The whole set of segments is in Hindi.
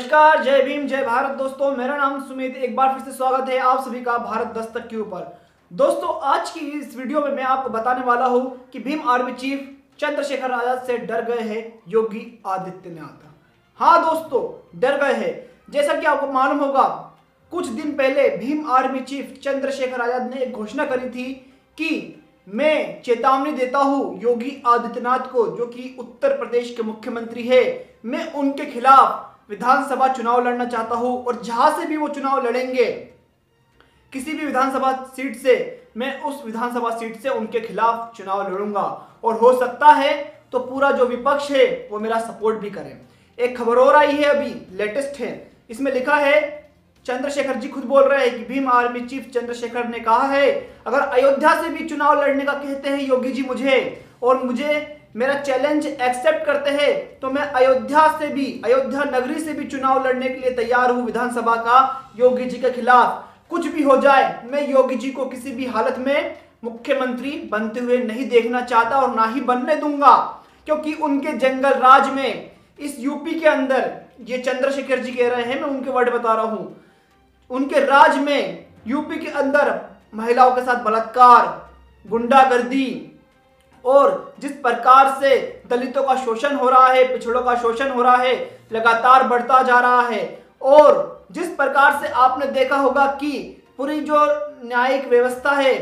नमस्कार, जय भीम, जय भारत। दोस्तों, मेरा नाम सुमित, एक बार फिर से स्वागत है आप सभी का भारत दस्तक के ऊपर। दोस्तों, आज की इस वीडियो में मैं आपको बताने वाला हूँ कि भीम आर्मी चीफ चंद्रशेखर आज़ाद से डर गए हैं योगी आदित्यनाथ। हाँ दोस्तों, डर गए हैं। जैसा कि आपको मालूम होगा, कुछ दिन पहले भीम आर्मी चीफ चंद्रशेखर आज़ाद ने एक घोषणा करी थी कि मैं चेतावनी देता हूँ योगी आदित्यनाथ को, जो कि उत्तर प्रदेश के मुख्यमंत्री है, मैं उनके खिलाफ विधानसभा चुनाव लड़ना चाहता हूँ और जहाँ से भी वो चुनाव लड़ेंगे, किसी भी विधानसभा सीट से, मैं उस विधानसभा सीट से उनके खिलाफ चुनाव लड़ूँगा। और हो सकता है तो पूरा जो विपक्ष है, वो मेरा सपोर्ट भी करे। एक खबर और आई है अभी, लेटेस्ट है। इसमें लिखा है, चंद्रशेखर जी खुद बोल रहे हैं कि भीम आर्मी चीफ चंद्रशेखर ने कहा है, अगर अयोध्या से भी चुनाव लड़ने का कहते हैं योगी जी मुझे, और मुझे मेरा चैलेंज एक्सेप्ट करते हैं तो मैं अयोध्या से भी, अयोध्या नगरी से भी चुनाव लड़ने के लिए तैयार हूँ विधानसभा का, योगी जी के खिलाफ। कुछ भी हो जाए, मैं योगी जी को किसी भी हालत में मुख्यमंत्री बनते हुए नहीं देखना चाहता और ना ही बनने दूँगा, क्योंकि उनके जंगल राज में, इस यूपी के अंदर, ये चंद्रशेखर जी कह रहे हैं, मैं उनके वर्ड बता रहा हूँ। उनके राज में यूपी के अंदर, महिलाओं के साथ बलात्कार, गुंडागर्दी और जिस प्रकार से दलितों का शोषण हो रहा है, पिछड़ों का शोषण हो रहा है, लगातार बढ़ता जा रहा है, और जिस प्रकार से आपने देखा होगा कि पूरी जो न्यायिक व्यवस्था है,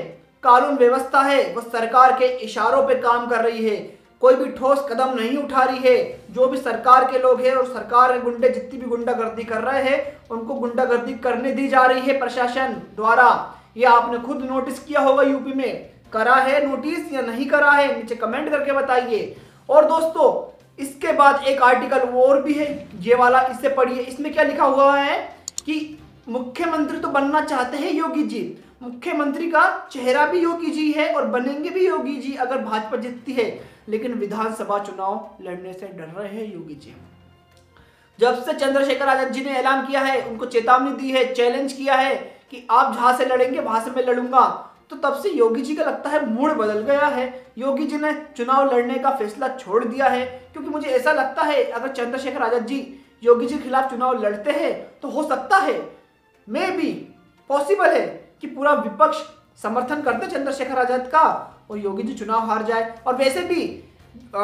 कानून व्यवस्था है, वो सरकार के इशारों पे काम कर रही है। कोई भी ठोस कदम नहीं उठा रही है। जो भी सरकार के लोग हैं और सरकार के गुंडे, जितनी भी गुंडागर्दी कर रहे हैं, उनको गुंडागर्दी करने दी जा रही है प्रशासन द्वारा। ये आपने खुद नोटिस किया होगा यूपी में। करा है नोटिस या नहीं करा है, नीचे कमेंट करके बताइए। और दोस्तों, इसके बाद एक आर्टिकल और भी है, ये वाला इससे पढ़िए। इसमें क्या लिखा हुआ है कि मुख्यमंत्री तो बनना चाहते हैं योगी जी। मुख्यमंत्री का चेहरा भी योगी जी है और बनेंगे भी योगी जी अगर भाजपा जीतती है। लेकिन विधानसभा चुनाव लड़ने से डर रहे हैं योगी जी। जब से चंद्रशेखर आज़ाद जी ने ऐलान किया है, उनको चेतावनी दी है चैलेंज किया है कि आप जहाँ से लड़ेंगे, वहाँ से मैं लड़ूँगा। तो तब से योगी जी का लगता है मूड बदल गया है। योगी जी ने चुनाव लड़ने का फैसला छोड़ दिया है, क्योंकि मुझे ऐसा लगता है, अगर चंद्रशेखर आज़ाद जी योगी जी के खिलाफ चुनाव लड़ते हैं तो हो सकता है मे बी पॉसिबल है कि पूरा विपक्ष समर्थन करते चंद्रशेखर आज़ाद का, और योगी जी चुनाव हार जाए। और वैसे भी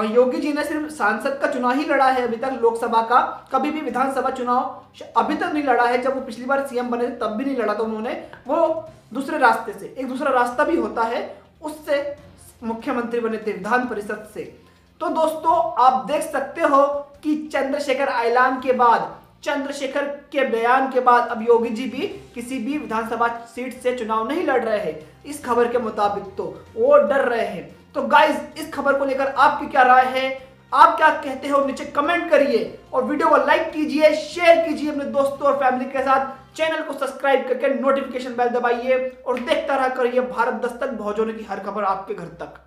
योगी जी ने सिर्फ़ सांसद का चुनाव ही लड़ा है अभी तक, लोकसभा का। कभी भी विधानसभा चुनाव अभी तक नहीं लड़ा है। जब वो पिछली बार सीएम बने थे, तब भी नहीं लड़ा था उन्होंने। वो दूसरे रास्ते से, एक दूसरा रास्ता भी होता है, उससे मुख्यमंत्री बने थे विधान परिषद से। तो दोस्तों, आप देख सकते हो कि चंद्रशेखर ऐलान के बाद, चंद्रशेखर के बयान के बाद अब योगी जी भी किसी भी विधानसभा सीट से चुनाव नहीं लड़ रहे हैं। इस खबर के मुताबिक तो वो डर रहे हैं। तो गाइज़ इस खबर को लेकर आपकी क्या राय है? आप क्या कहते हो? नीचे कमेंट करिए और वीडियो को लाइक कीजिए शेयर कीजिए अपने दोस्तों और फैमिली के साथ। चैनल को सब्सक्राइब करके नोटिफिकेशन बेल दबाइए और देखता रहा करिए भारत दस्तक, भोजों की हर खबर आपके घर तक।